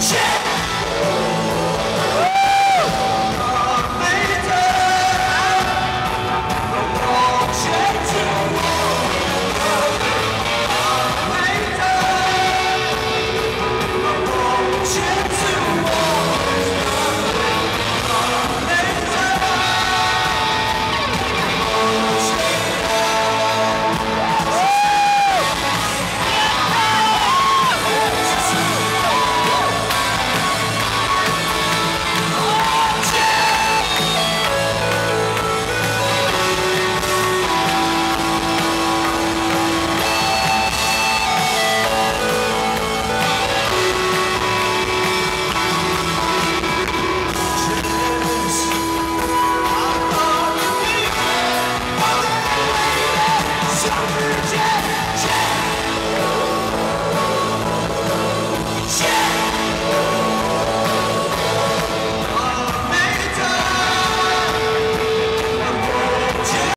Yeah.